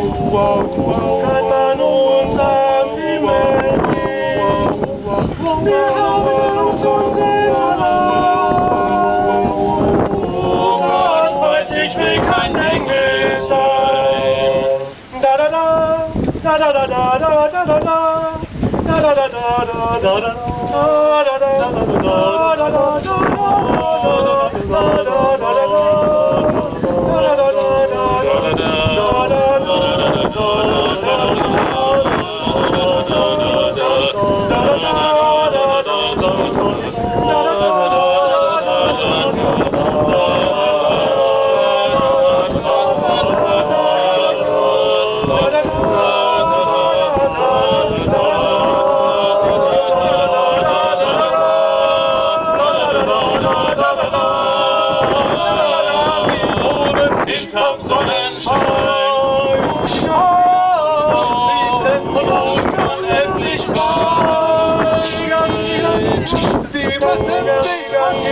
kann man uns am Himmel sehen. Wir haben uns unseren Oh Gott weiß, ich will kein Engel sein. Da, da da da da da da da da. Da da da da da da da da da da da hinterm Sonnenschein. Liebten von unten unendlich weit. Sie übersät sich und